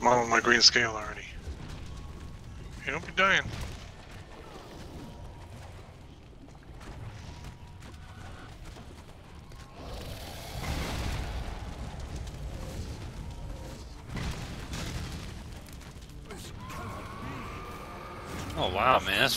I'm on my green scale already. Hey, don't be dying. Oh wow, man, that's